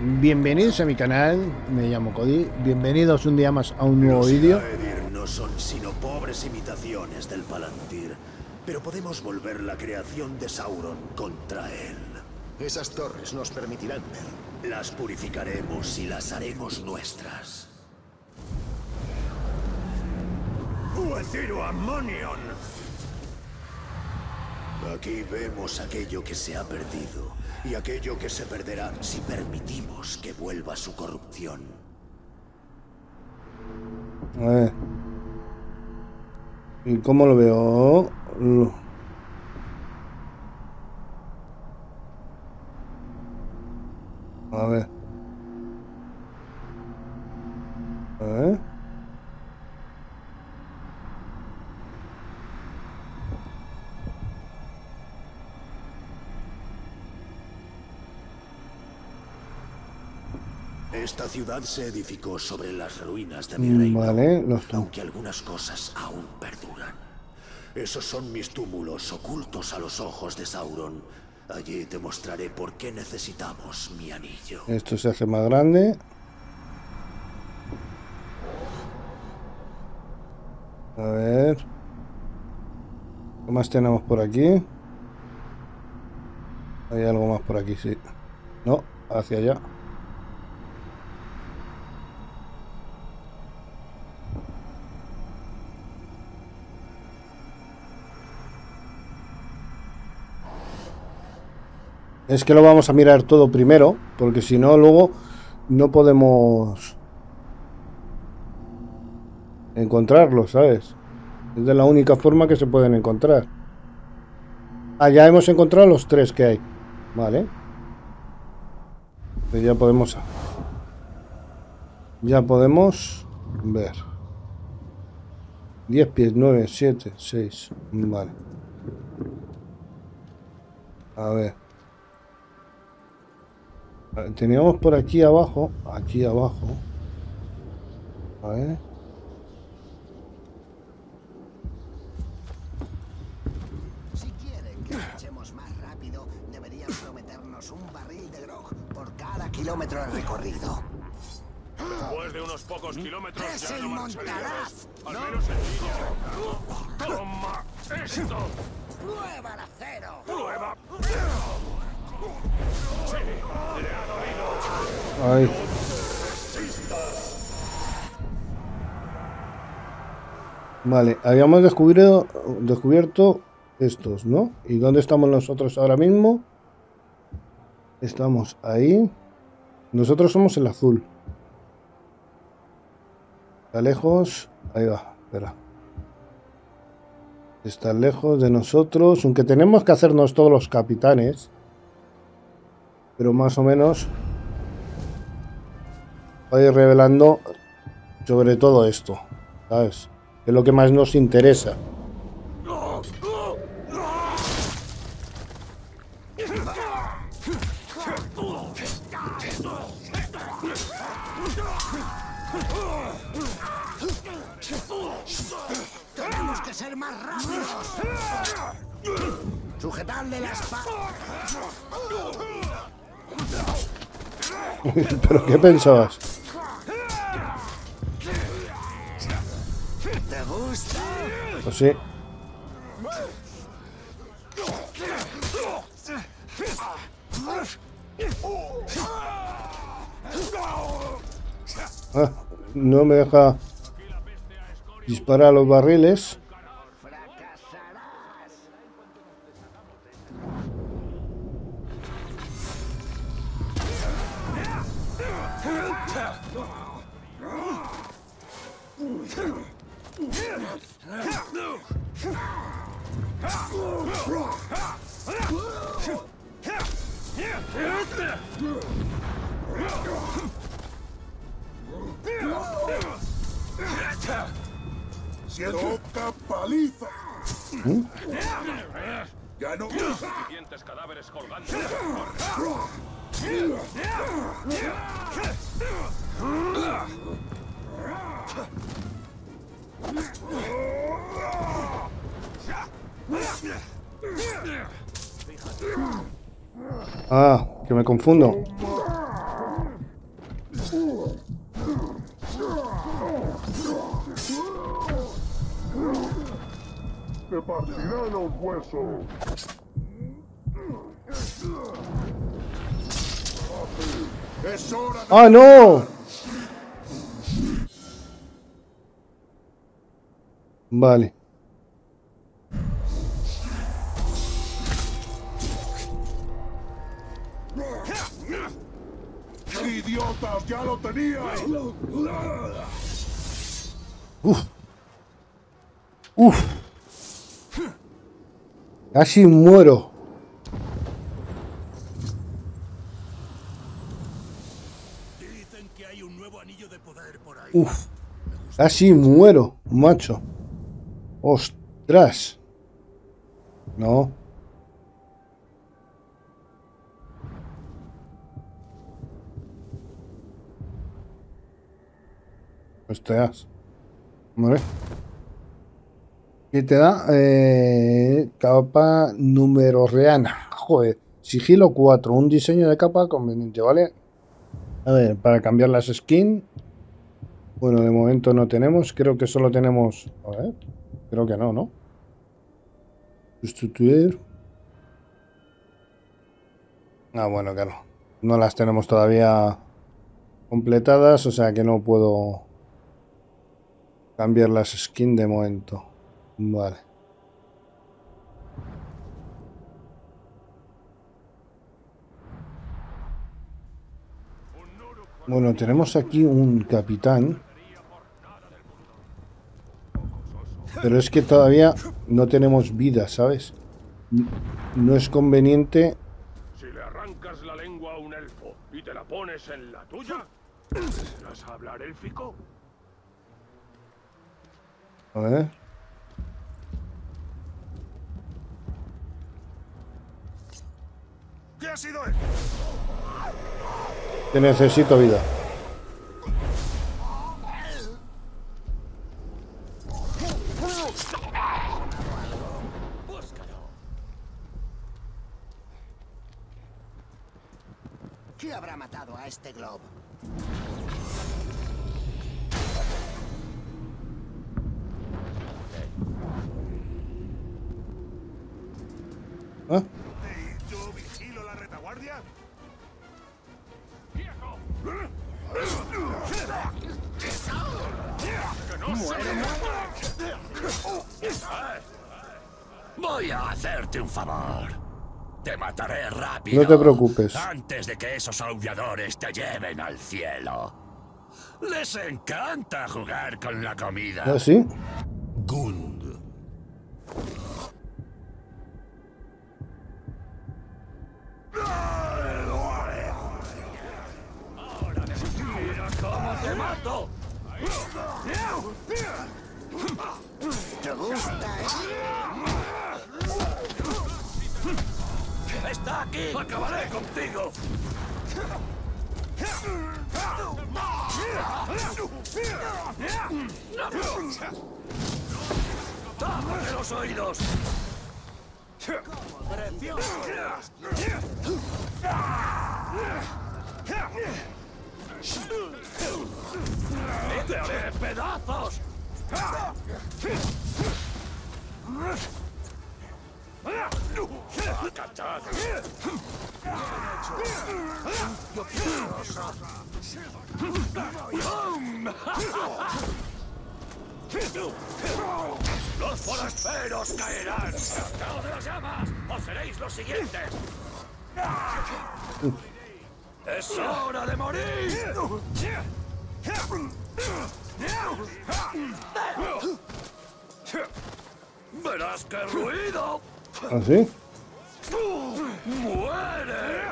Bienvenidos a mi canal, me llamo Cody. Bienvenidos un día más a un nuevo vídeo. no son sino pobres imitaciones del Palantir, pero podemos volver la creación de Sauron contra él. Esas torres nos permitirán ver. Las purificaremos y las haremos nuestras. Aquí vemos aquello que se ha perdido y aquello que se perderá si permitimos que vuelva su corrupción. A ver. ¿Y cómo lo veo? A ver. Esta ciudad se edificó sobre las ruinas de mi reino, Vale, los aunque algunas cosas aún perduran. Esos son mis túmulos ocultos a los ojos de Sauron. Allí te mostraré por qué necesitamos mi anillo. Esto se hace más grande. A ver. ¿Qué más tenemos por aquí? Hay algo más por aquí, sí. No, hacia allá. Es que lo vamos a mirar todo primero, porque si no, luego no podemos encontrarlo, ¿sabes? Es de la única forma que se pueden encontrar. Ah, ya hemos encontrado los tres que hay. Vale. Pues ya podemos... Ya podemos ver. 10 pies, 9, 7, 6. Vale. A ver. Teníamos por aquí abajo, aquí abajo. A ver. Si quieren que marchemos más rápido, deberían prometernos un barril de grog por cada kilómetro recorrido. Después de unos pocos kilómetros ¡Es ya el no. Montaraz! Al menos en línea. ¡Toma esto! ¡Prueba el acero! ¡Prueba! Ay. Vale, habíamos descubierto, descubierto estos, ¿no? ¿Y dónde estamos nosotros ahora mismo? Estamos ahí. Nosotros somos el azul. Está lejos. Ahí va, espera. Está lejos de nosotros. Aunque tenemos que hacernos todos los capitanes. Pero más o menos. Va a ir revelando sobre todo esto. ¿Sabes? Es lo que más nos interesa. ¡Tenemos que ser más rápidos! ¡Sujetadle la espada! ¿Pero qué pensabas? Pues sí. Ah, no me deja disparar los barriles. ¡Toca paliza! Ya no. Suficientes cadáveres colgando. Ah, que me confundo. Te partirá los huesos. ¡Ah, no! Vale. ¡Idiotas! ¡Ya lo tenía! Uf. Casi muero. Dicen que hay un nuevo anillo de poder por ahí. Uf. Casi muero, macho. Ostras. No. Ostras. Vale. ¿Qué te da? Eh, capa número reana. Joder. Sigilo 4. Un diseño de capa conveniente, ¿vale? A ver, para cambiar las skins. Bueno, de momento no tenemos. Creo que solo tenemos... A ver. Creo que no, ¿no? Sustituir. Ah, bueno, claro. No las tenemos todavía completadas, o sea que no puedo cambiar las skins de momento. Vale. Bueno, tenemos aquí un capitán. Pero es que todavía no tenemos vida, ¿sabes? No es conveniente... Si le arrancas la lengua a un elfo y te la pones en la tuya, ¿empezarás a hablar élfico? A ver... ¿Qué ha sido él? Que necesito vida. ¿Qué habrá matado a este globo? ¿Ah? ¿Y yo vigilo la retaguardia? Voy a hacerte un favor. Te mataré rápido. No te preocupes. Antes de que esos aulladores te lleven al cielo. Les encanta jugar con la comida. ¿Ah, sí? ¡Acabaré contigo! ¡Tápate los oídos! ¡Te haré pedazos! ¡Los forasteros caerán! ¡Cao de las llamas! ¡O seréis los siguientes! ¡Es hora de morir! ¡Verás qué ruido! ¿Ah, sí? ¡Muere!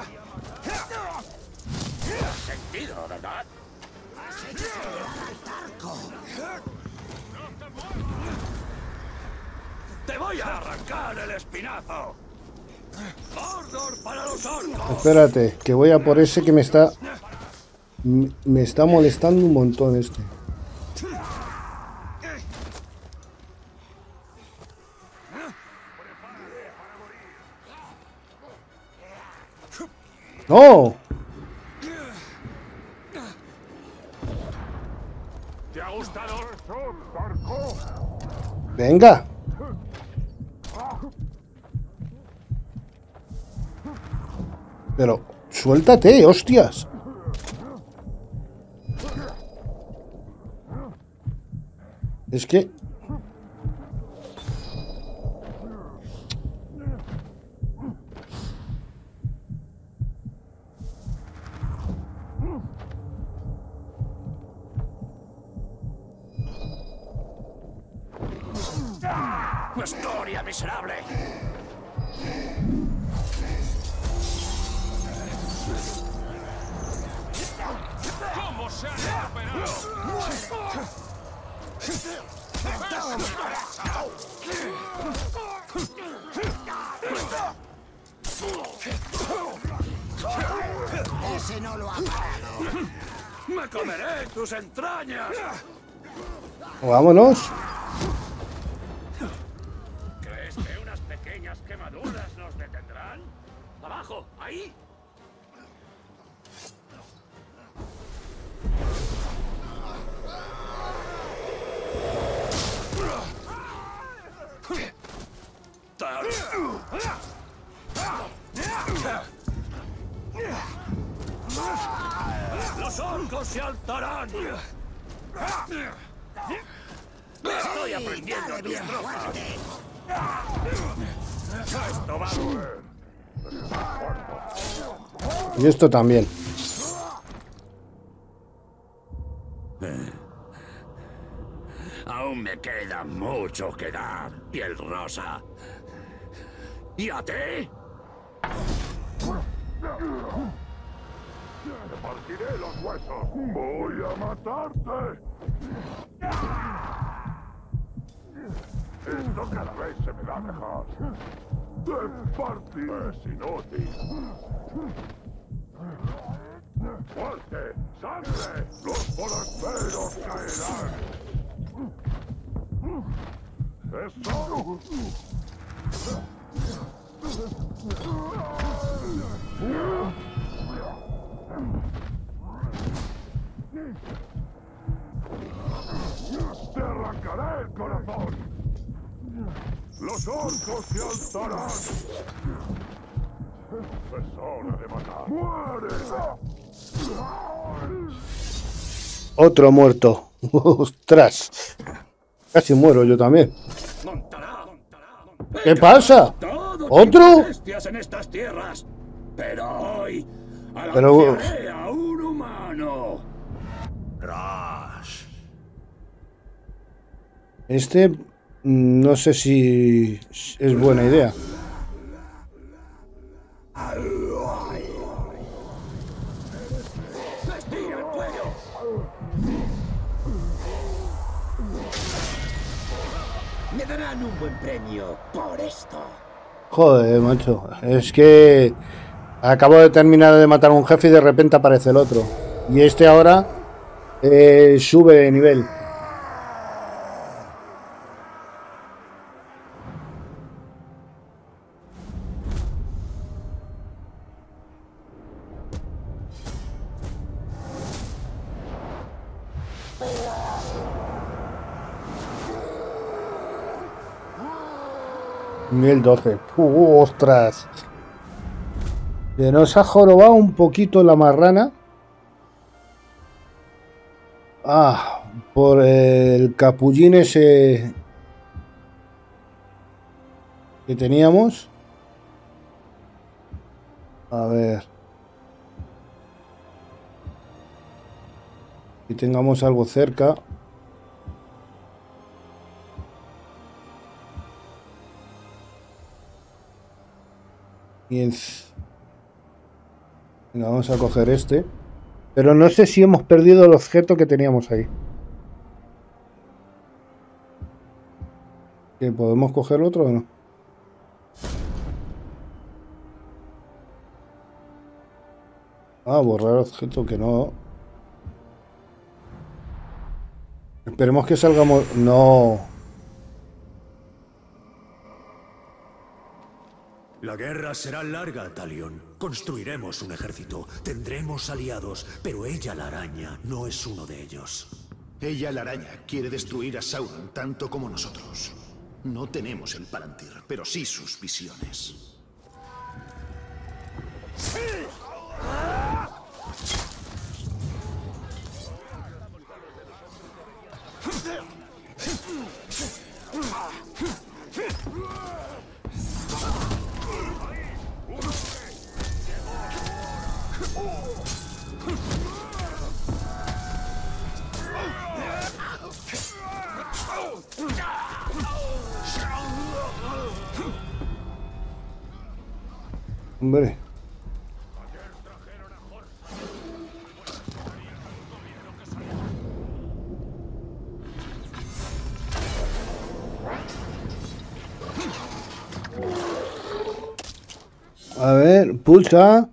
Sentido, ¿verdad? ¡Te voy a arrancar el espinazo! ¡Mordor para los orcos! Espérate, que voy a por ese que me está... Me está molestando un montón este. ¡No! ¿Te ha gustado? Venga. Pero, suéltate, hostias. Es que ¡Escoria miserable! ¿Cómo se ha recuperado? Ese no lo ha parado. ¡Me comeré tus entrañas! Vámonos. ¡Abajo! ¡Ahí! ¡Los orcos se alzarán! Estoy aprendiendo tus fuerte. Esto va. Y esto también. Aún me queda mucho que dar, piel rosa. ¿Y a ti? Te partiré los huesos. Voy a matarte. Esto cada vez se me da mejor. Te partiré. Es inútil. ¡Fuerte! ¡Sangre! ¡Los forasteros caerán! ¡Eso! ¡Te arrancaré el corazón! ¡Los orcos se alzarán! Es hora de matar. ¡Muere! Otro muerto. Ostras. Casi muero yo también. ¿Qué pasa? ¿Otro? en estas tierras. Pero hoy Pero- a un humano. Este no sé si es buena idea. Me darán un buen premio por esto. Joder, macho. Es que acabo de terminar de matar a un jefe y de repente aparece el otro. Y este ahora eh, sube de nivel. Nivel 12. ¡Uh, ¡Ostras! Se nos ha jorobado un poquito la marrana. Ah, por el capullín ese que teníamos. A ver. Si tengamos algo cerca. Y en... Venga, vamos a coger este. Pero no sé si hemos perdido el objeto que teníamos ahí. ¿Que podemos coger otro o no? Ah, borrar objeto que no. Esperemos que salgamos. No. La guerra será larga, Talion. Construiremos un ejército, tendremos aliados, pero ella, la araña, no es uno de ellos. Ella, la araña, quiere destruir a Sauron tanto como nosotros. No tenemos el Palantir, pero sí sus visiones. Hombre. A ver, pulsa.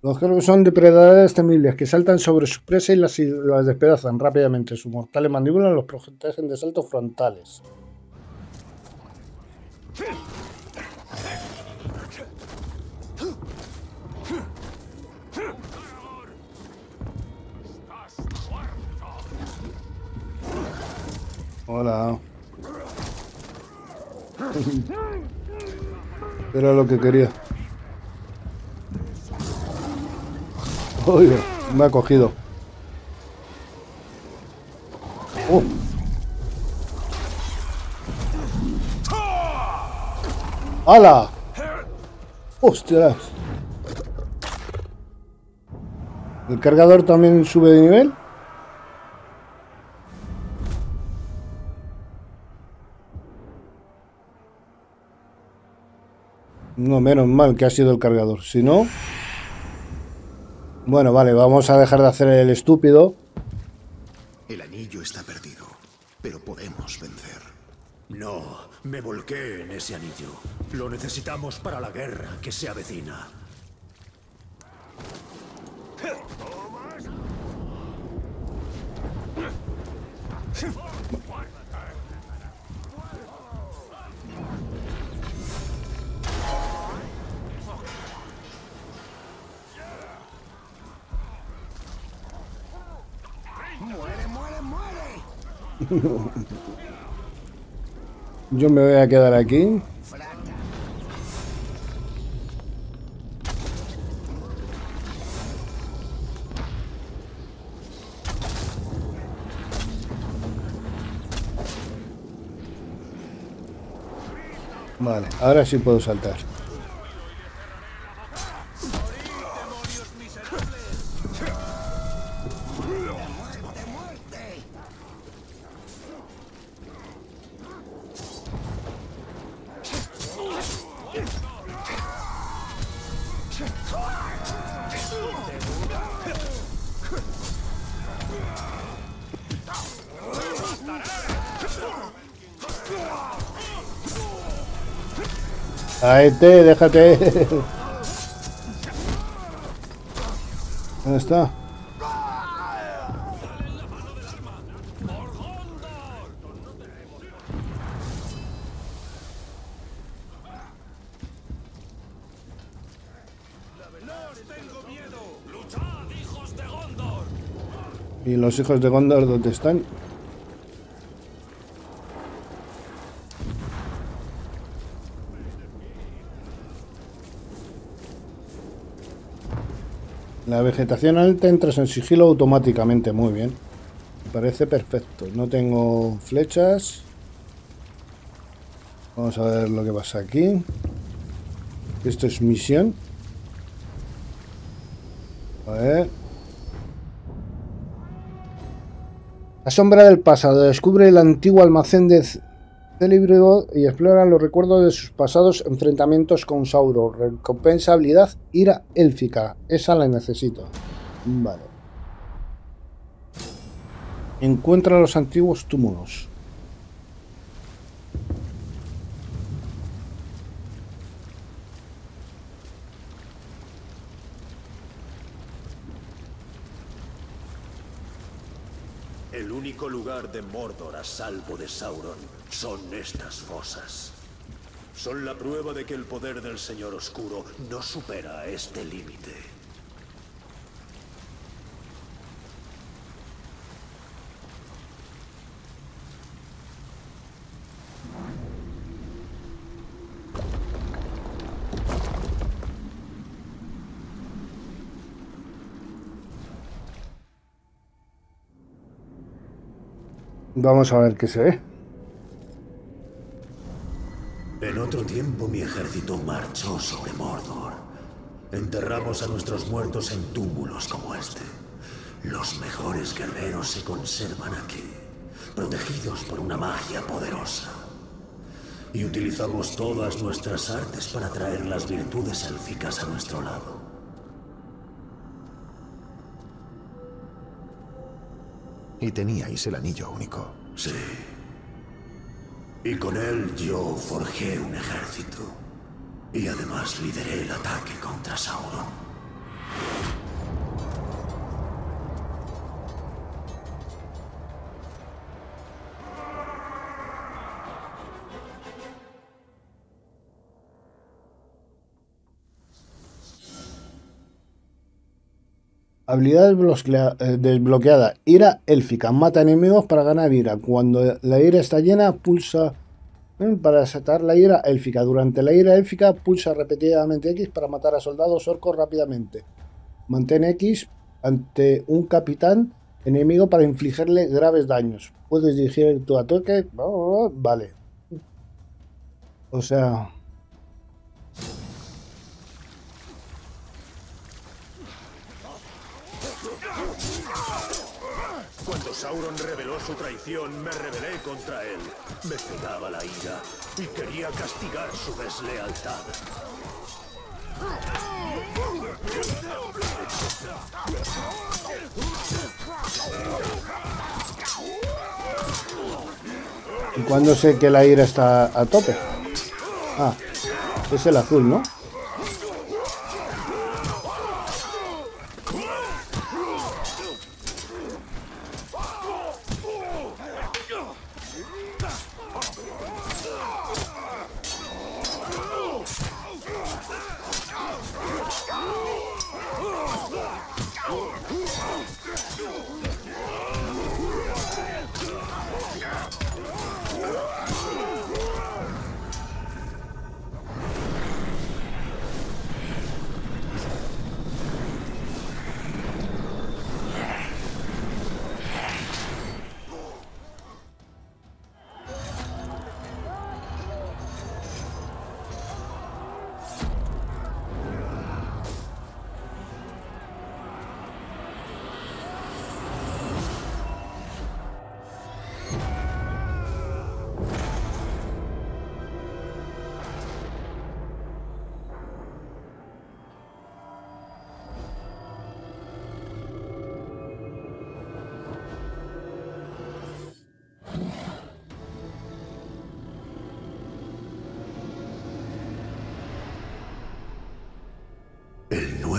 Los que son depredadores temibles que saltan sobre sus presas y las, y las despedazan rápidamente. Sus mortales mandíbulas los protegen de saltos frontales. Hola. Era lo que quería. Oye, me ha cogido. Oh. ¡Hala! ¿El cargador también sube de nivel? No, menos mal que ha sido el cargador. Si no... Bueno, vale, vamos a dejar de hacer el estúpido. El anillo está perdido, pero podemos vencer. No, me volqué en ese anillo. Lo necesitamos para la guerra que se avecina. Yo me voy a quedar aquí. Vale, ahora sí puedo saltar. Ahí te, déjate. ¿Dónde está? ¿Y los hijos de Gondor dónde están? La vegetación alta entras en sigilo automáticamente, muy bien. Me parece perfecto. No tengo flechas. Vamos a ver lo que pasa aquí. Esto es misión. A ver. La sombra del pasado. Descubre el antiguo almacén de Celebrigo y explora los recuerdos de sus pasados enfrentamientos con Sauron. Recompensa habilidad ira élfica. Esa la necesito. Vale. Encuentra los antiguos túmulos. El lugar de Mordor a salvo de Sauron son estas fosas. Son la prueba de que el poder del Señor Oscuro no supera este límite. Vamos a ver qué se ve. En otro tiempo mi ejército marchó sobre Mordor. Enterramos a nuestros muertos en túmulos como este. Los mejores guerreros se conservan aquí, protegidos por una magia poderosa. Y utilizamos todas nuestras artes para traer las virtudes élficas a nuestro lado. Y teníais el anillo único. Sí. Y con él yo forjé un ejército. Y además lideré el ataque contra Sauron. Habilidad eh, desbloqueada. Ira élfica. Mata enemigos para ganar ira. Cuando la ira está llena, pulsa eh, para desatar la ira élfica. Durante la ira élfica, pulsa repetidamente X para matar a soldados orcos rápidamente. Mantén X ante un capitán enemigo para infligirle graves daños. Puedes dirigir tu ataque. Vale. O sea, Sauron reveló su traición, me rebelé contra él. Me cegaba la ira y quería castigar su deslealtad. ¿y cuándo sé que la ira está a tope? Ah, es el azul, ¿no?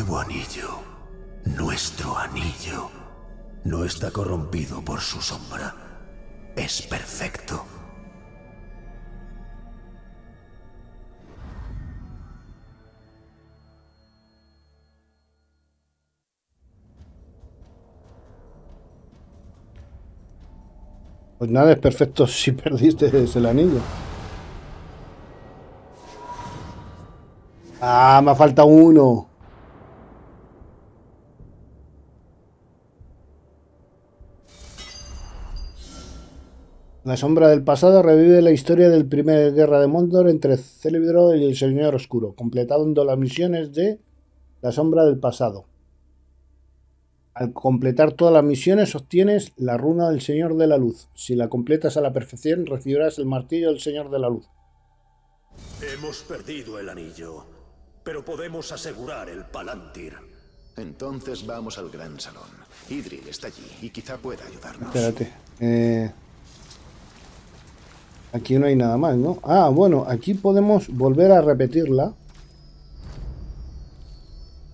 Nuevo anillo, nuestro anillo, no está corrompido por su sombra. Es perfecto. Pues nada, es perfecto si perdiste el anillo. Ah, me falta uno. La sombra del pasado revive la historia del primer guerra de Mordor entre Celebrimbor y el Señor Oscuro, completando las misiones de la sombra del pasado. Al completar todas las misiones obtienes la runa del Señor de la Luz. Si la completas a la perfección recibirás el martillo del Señor de la Luz. Hemos perdido el anillo, pero podemos asegurar el Palantir. Entonces vamos al gran salón. Idril está allí y quizá pueda ayudarnos. Espérate. eh, aquí no hay nada más, ¿no? Ah, bueno, aquí podemos volver a repetirla.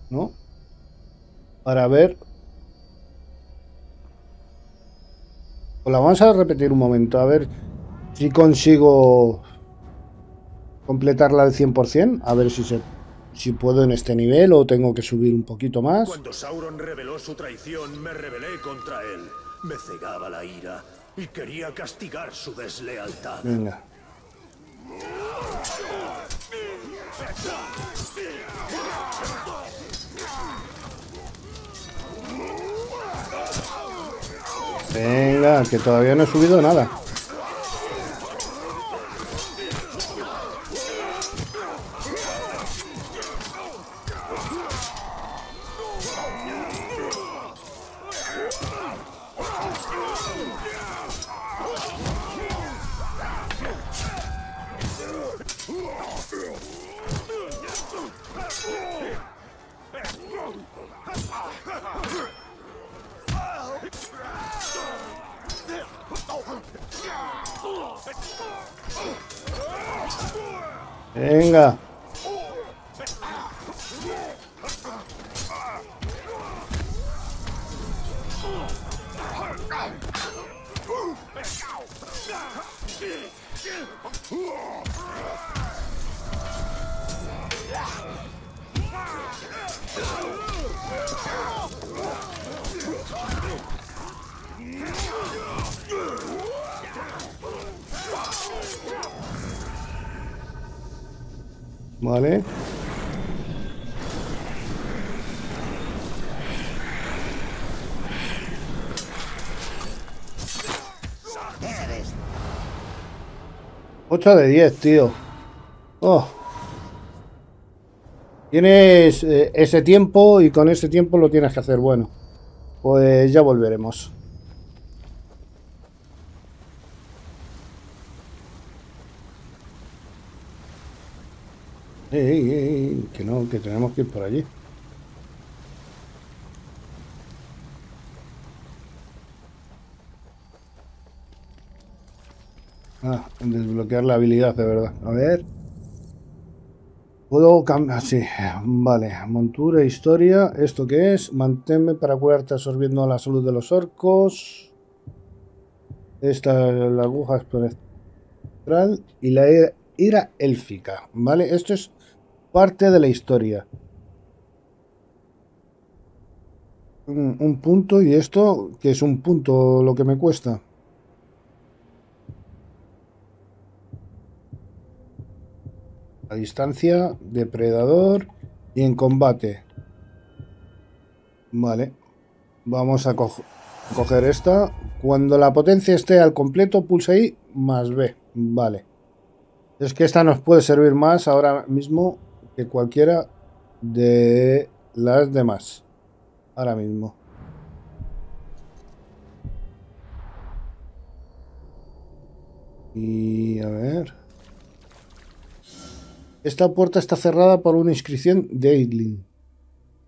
¿No? Para ver... Pues la vamos a repetir un momento, a ver si consigo completarla al 100%, a ver si se si puedo en este nivel o tengo que subir un poquito más. Cuando Sauron reveló su traición, me rebelé contra él. Me cegaba la ira y quería castigar su deslealtad. Venga. Venga, que todavía no he subido nada. 8 de 10, tío. Oh. Tienes eh, ese tiempo y con ese tiempo lo tienes que hacer bueno. Pues ya volveremos. Ey, ey, que no, que tenemos que ir por allí. Ah, desbloquear la habilidad, de verdad. A ver. Puedo cambiar. Sí, vale. Montura, historia. ¿Esto qué es? Manténme para curarte absorbiendo la salud de los orcos. Esta es la aguja espectral. Y la ira, ira élfica. ¿Vale? Esto es parte de la historia. Un punto. ¿Y esto? que es un punto lo que me cuesta? A distancia, depredador y en combate. Vale. Vamos a co- coger esta. Cuando la potencia esté al completo, pulsa ahí más B. Vale. Es que esta nos puede servir más ahora mismo que cualquiera de las demás. Ahora mismo. Y a ver. Esta puerta está cerrada por una inscripción de Aidling.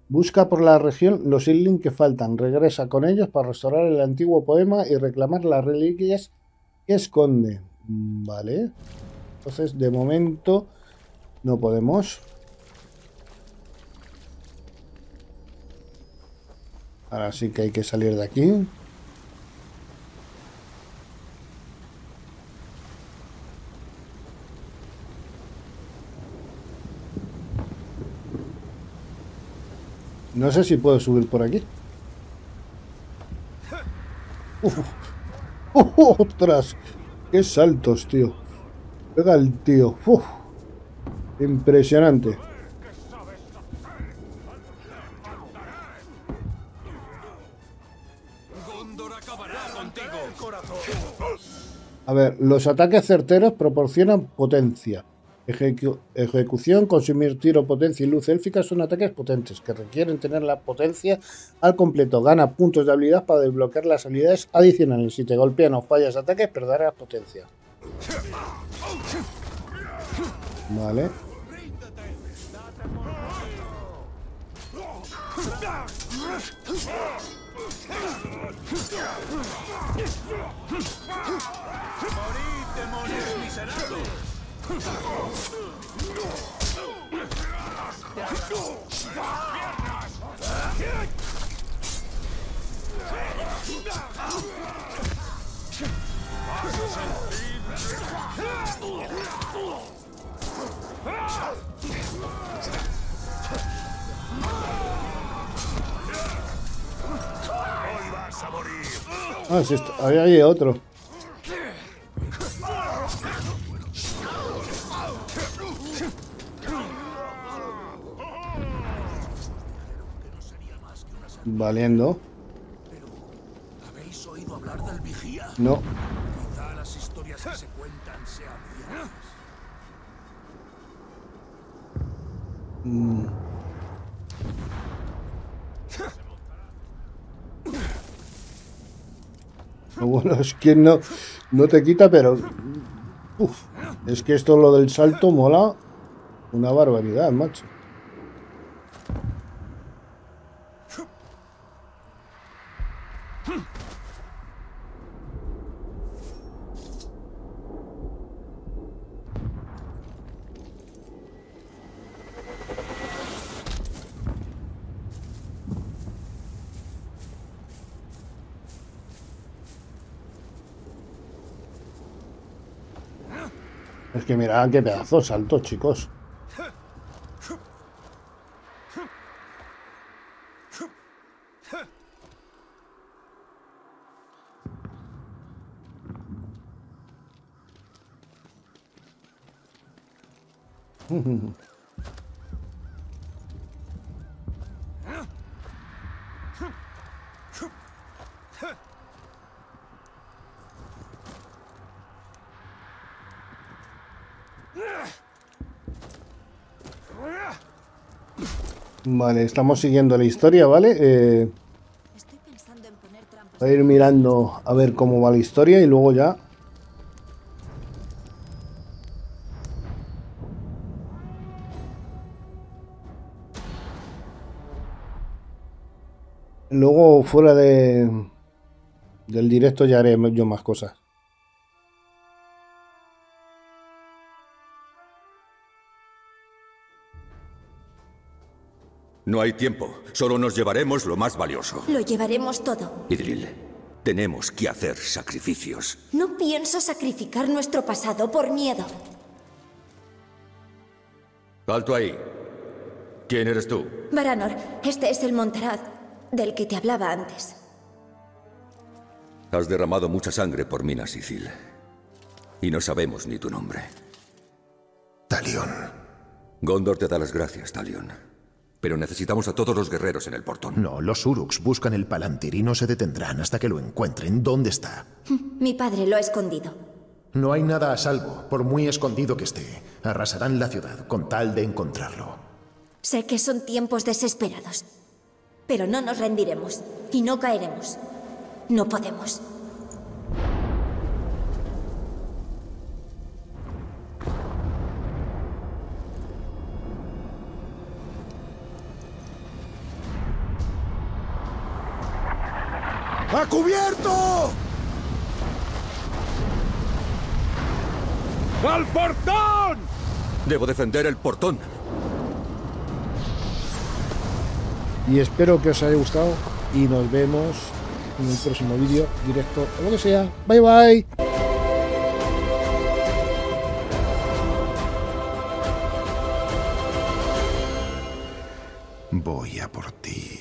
Busca por la región los Aidling que faltan. Regresa con ellos para restaurar el antiguo poema y reclamar las reliquias que esconde. Vale. Entonces, de momento, no podemos. Ahora sí que hay que salir de aquí. No sé si puedo subir por aquí. Uf. ¡Oh, ¡Ostras! ¡Qué saltos, tío! Pega el tío. Uf. Impresionante. A ver, los ataques certeros proporcionan potencia. Ejecu- ejecución, consumir tiro, potencia y luz élfica son ataques potentes que requieren tener la potencia al completo. Gana puntos de habilidad para desbloquear las habilidades adicionales. Si te golpean o fallas ataques, perderás potencia. Vale. Ah, sí, ahí hay otro. Valiendo. ¿Habéis oído hablar del vigía? No. Quizá las historias que se cuentan sean ciertas. Lo bueno es que no, no te quita, pero. Uf, es que esto lo del salto mola una barbaridad, macho. Es que mirad qué pedazo salto, chicos. Vale, estamos siguiendo la historia, ¿vale? Eh, voy a ir mirando a ver cómo va la historia y luego ya... Luego fuera de del directo ya haré yo más cosas. No hay tiempo. Solo nos llevaremos lo más valioso. Lo llevaremos todo. Idril, tenemos que hacer sacrificios. No pienso sacrificar nuestro pasado por miedo. Alto ahí. ¿Quién eres tú? Baranor, este es el Montaraz del que te hablaba antes. Has derramado mucha sangre por Minas Sicil. Y no sabemos ni tu nombre. Talión. Gondor te da las gracias, Talion. Pero necesitamos a todos los guerreros en el portón. No, los Uruks buscan el Palantir y no se detendrán hasta que lo encuentren. ¿Dónde está? Mi padre lo ha escondido. No hay nada a salvo, por muy escondido que esté. Arrasarán la ciudad con tal de encontrarlo. Sé que son tiempos desesperados. Pero no nos rendiremos. Y no caeremos. No podemos. ¡A cubierto! ¡Al portón! Debo defender el portón. Y espero que os haya gustado y nos vemos en el próximo vídeo, directo o lo que sea. Bye bye. Voy a por ti.